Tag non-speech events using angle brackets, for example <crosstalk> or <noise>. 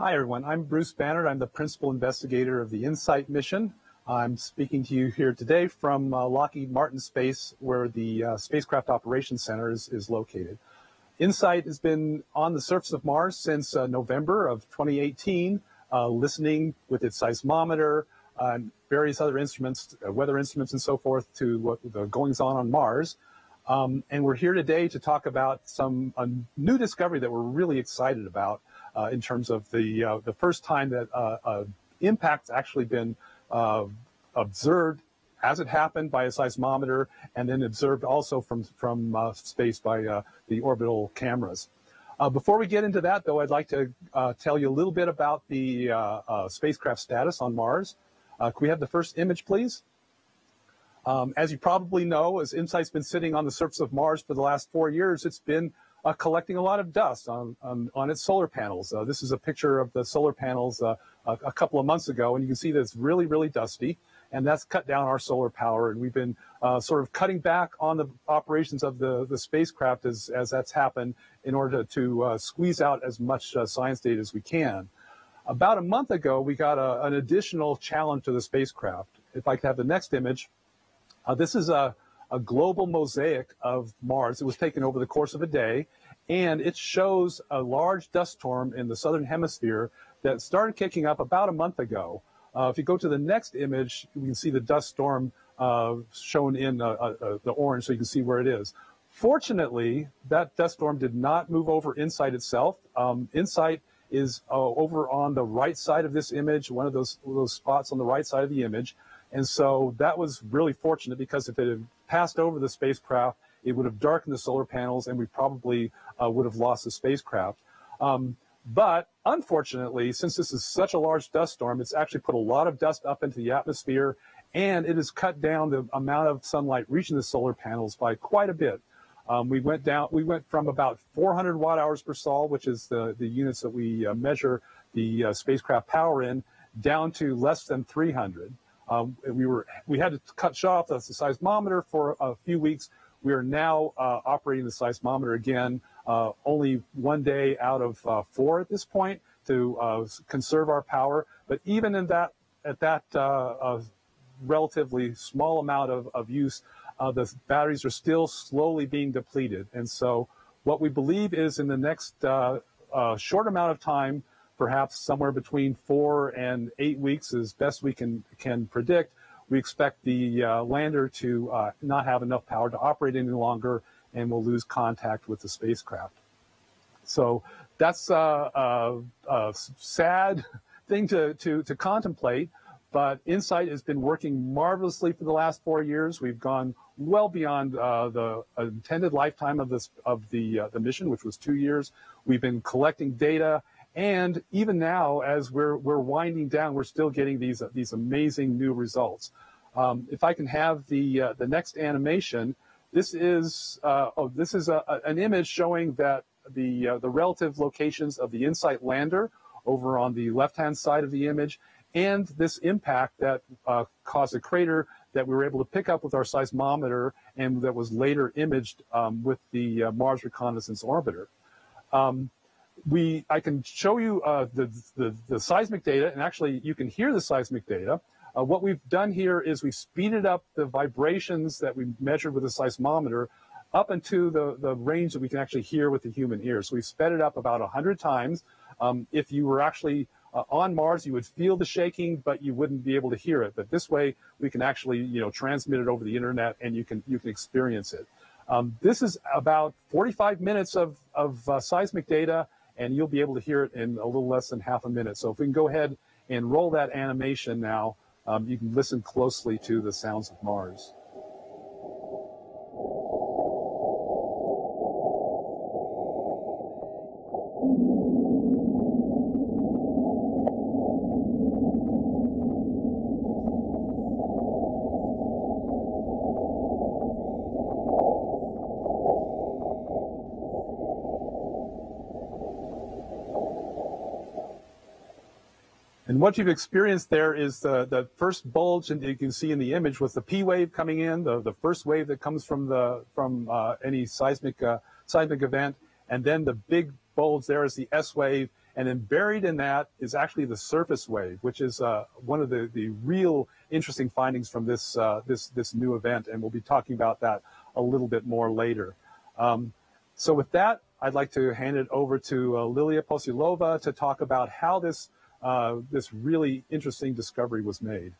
Hi, everyone. I'm Bruce Banerdt. I'm the principal investigator of the InSight mission. I'm speaking to you here today from uh, Lockheed Martin Space, where the uh, Spacecraft Operations Center is, is, located. InSight has been on the surface of Mars since uh, November of 2018, uh, listening with its seismometer and various other instruments, uh, weather instruments and so forth, to what the goings on on Mars. Um, and we're here today to talk about some new discovery that we're really excited about uh, in terms of the uh, the first time that uh, impact's actually been observed as it happened by a seismometer and then observed also from from space by the orbital cameras. Uh, before we get into that, though, I'd like to uh, tell you a little bit about the uh, spacecraft status on Mars. can we have the first image, please? Um, as you probably know, as InSight's been sitting on the surface of Mars for the last four years, it's been uh, collecting a lot of dust on, on, on its solar panels. Uh, this is a picture of the solar panels uh, a, a, couple of months ago, and you can see that it's really, really dusty, and that's cut down our solar power. And we've been uh, sort of cutting back on the operations of the, the spacecraft as, as that's happened in order to, to uh, squeeze out as much uh, science data as we can. About a month ago, we got a, an additional challenge to the spacecraft. If I could have the next image, this is a a global mosaic of Mars. It was taken over the course of a day, and it shows a large dust storm in the southern hemisphere that started kicking up about a month ago. Uh, if you go to the next image, you can see the dust storm uh, shown in uh, uh, uh, the orange, so you can see where it is. Fortunately, that dust storm did not move over InSight itself. Um, InSight is uh, over on the right side of this image, one of those, those spots on the right side of the image. And so that was really fortunate because if it had passed over the spacecraft, it would have darkened the solar panels and we probably uh, would have lost the spacecraft. Um, but unfortunately, since this is such a large dust storm, it's actually put a lot of dust up into the atmosphere and it has cut down the amount of sunlight reaching the solar panels by quite a bit. Um, we went down, we went from about 400 watt hours per sol, which is the, the units that we uh, measure the uh, spacecraft power in, down to less than 300. Um, we were we had to cut shut off the seismometer for a few weeks. We are now uh, operating the seismometer again, uh, only one day out of uh, four at this point to uh, conserve our power. But even in that at that relatively small amount of, of use, Uh, the batteries are still slowly being depleted. And so, what we believe is in the next uh, uh, short amount of time, perhaps somewhere between four and eight weeks as best we can, can predict. We expect the uh, lander to uh, not have enough power to operate any longer and will lose contact with the spacecraft. So that's a, a, a sad <laughs> thing to, to, to contemplate, but InSight has been working marvelously for the last four years. We've gone well beyond uh, the intended lifetime of this of the uh, the mission, which was two years. We've been collecting data and even now, as we're, we're winding down, we're still getting these, these amazing new results. Um, if I can have the, uh, the next animation, this is, uh, oh, this is a, a, an image showing that the, uh, the relative locations of the InSight lander over on the left-hand side of the image, and this impact that uh, caused a crater that we were able to pick up with our seismometer and that was later imaged um, with the uh, Mars Reconnaissance Orbiter. Um, we I can show you uh, the, the, the seismic data, and actually you can hear the seismic data. Uh, what we've done here is we've speeded up the vibrations that we measured with the seismometer up into the, the range that we can actually hear with the human ear. So we've sped it up about 100 times. Um, if you were actually uh, on Mars, you would feel the shaking, but you wouldn't be able to hear it. But this way, we can actually, you know, transmit it over the internet, and you can you can experience it. Um, this is about 45 minutes of, of uh, seismic data and you'll be able to hear it in a little less than half a minute. So if we can go ahead and roll that animation now, um, you can listen closely to the sounds of Mars. And what you've experienced there is the, the first bulge, and you can see in the image was the P wave coming in, the, the first wave that comes from the from uh, any seismic uh, seismic event, and then the big bulge there is the S wave, And then buried in that is actually the surface wave, which is uh, one of the, the real interesting findings from this, uh, this, this new event. And we'll be talking about that a little bit more later. Um, so with that, I'd like to hand it over to uh, Lilia Posiolova to talk about how this, uh, this really interesting discovery was made.